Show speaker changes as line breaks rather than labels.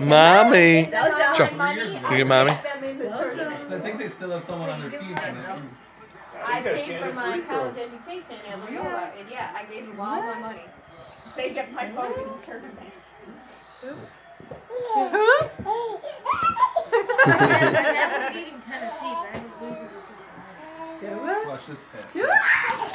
Mommy.
That was all
Sure.
my money.
Mommy.
I
think they still have someone on their team.
I paid for my college education at Loyola, and yeah, I gave them all my money. They get my phone in the tournament.
I'm beating Tennessee, but I'm losing this. to Cincinnati.
Watch this pass.